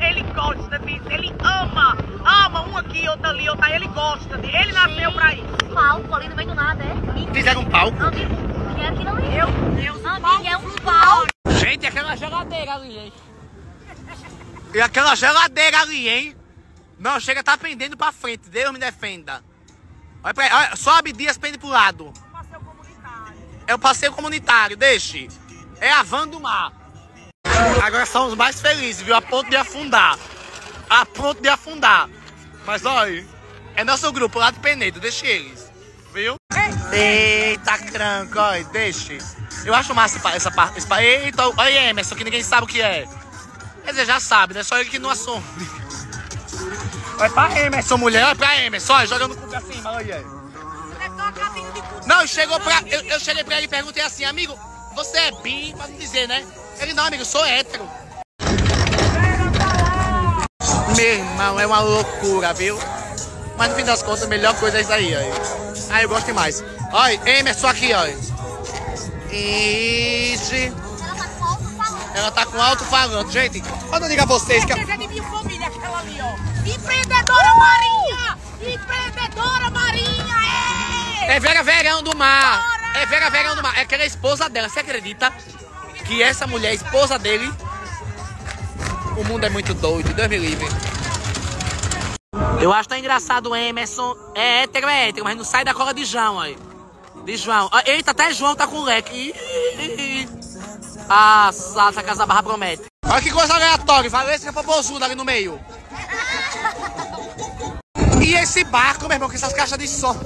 ele gosta disso, ele ama. Ama um aqui, outro ali, outro aí. Ele gosta de. Ele nasceu pra isso. palco ali no meio do nada, é? Fizeram um palco. Amigo, que é aquilo ali? Meu Deus, Amigo, é um pau. Gente, aquela geladeira ali, hein? E aquela geladeira ali, hein? Não, chega, tá pendendo pra frente. Deus me defenda. Olha pra aí, olha, sobe Dias, pende pro lado. É o passeio comunitário, deixe. É a van do mar. Agora são os mais felizes, viu? A ponto de afundar. A ponto de afundar. Mas olha, é nosso grupo lá de Penedo, deixa eles. Viu? Eita, cranco, olha, deixe. Eu acho massa essa- parte. esse Eita, olha Emerson, que ninguém sabe o que é. Quer dizer, já sabe, né? Só ele que não assume. Olha pra Emerson, mulher, olha pra Emerson, olha, jogando cu pra cima, olha aí. Não, chegou pra. Eu, eu cheguei pra ele e perguntei assim, amigo, você é bi? Pra não dizer, né? Ele, não, amigo, eu sou hétero. Meu irmão, é uma loucura, viu? Mas no fim das contas, a melhor coisa é isso aí, ó. Ah, eu gosto demais. Olha, Emerson aqui, ó. Ixi. Ela tá com alto-falante. Gente, quando eu digo a vocês que... É de minha família, aquela ali, ó. Empreendedora Marinha! Empreendedora Marinha! É! É Vera Verão do Mar. É Vera do Mar. É aquela esposa dela. Você acredita que essa mulher é esposa dele? O mundo é muito doido. Deus me livre. Eu acho tão engraçado o Emerson. É hétero, é hétero, mas não sai da cola de João, aí. De João. Ah, Eita, até João tá com leque. Ah, essa casa barra promete. Olha que coisa aleatória. Valeu esse popozudo ali no meio. E esse barco, meu irmão, com essas caixas de som.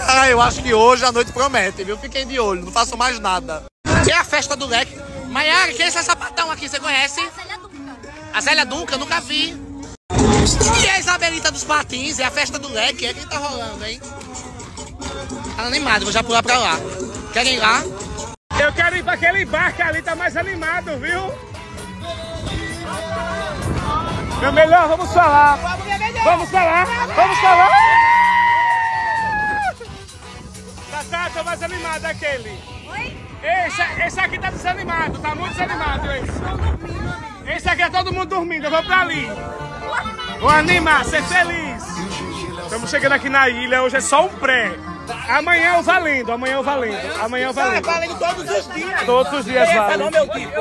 Ah, eu acho que hoje a noite promete, viu? Fiquem de olho, não façam mais nada. É a festa do leque. Maiara, quem é esse sapatão aqui? Você conhece? A Zélia Dunca, eu nunca vi. E a Isabelita dos Patins, é a festa do leque, é quem tá rolando, hein? Tá animado, vou já pular pra lá. Querem ir lá? Eu quero ir pra aquele barco ali, tá mais animado, viu? Meu melhor, vamos falar. Vamos falar, vamos falar. Tá, tô mais animado aquele. Esse, esse aqui tá desanimado, tá muito desanimado esse. Esse aqui é todo mundo dormindo, eu vou pra ali. Vou animar, ser feliz. Estamos chegando aqui na ilha, hoje é só um pré. Amanhã é o valendo, amanhã é o valendo, amanhã é o valendo. Valendo todos os dias. Todos os dias Não, vale. meu tipo.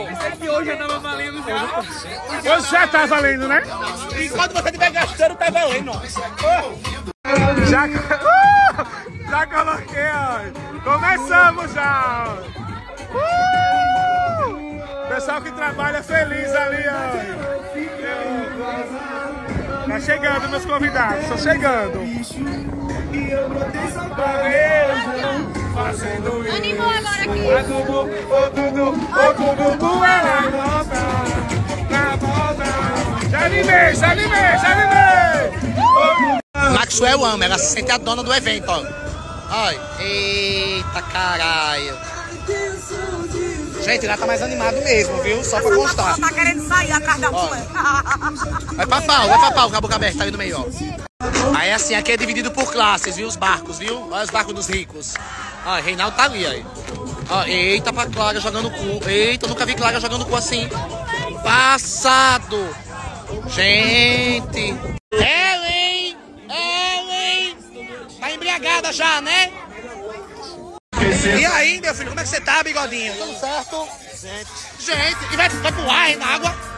Hoje já tava valendo já. Hoje já tá valendo, né? E quando você estiver gastando, tá valendo. Já, Começamos já. Uh! Pessoal que trabalha feliz ali, ó. Tá chegando meus convidados, estão chegando. Fazendo isso. Animou agora aqui. Dudu, Dudu, ô Dudu, ela volta, na volta. Já animei, já animei, já animei. Maxwell ama, ela se sente a dona do evento, ó. Olha. Eita caralho. Gente, lá tá mais animado mesmo, viu? Só pra constar. Tá querendo sair atrás da rua. Vai pra pau, vai pra pau, com a boca aberta ali no meio, ó. Aí assim, aqui é dividido por classes, viu? Os barcos, viu? Olha os barcos dos ricos. Ó, Reinaldo tá ali, aí. Ó, eita pra Clara jogando cu. Eita, nunca vi Clara jogando cu assim. Passado. Gente. Já, né? E aí, meu filho, como é que você tá, bigodinho? Tudo certo? Gente, e vai, vai pro ar na água?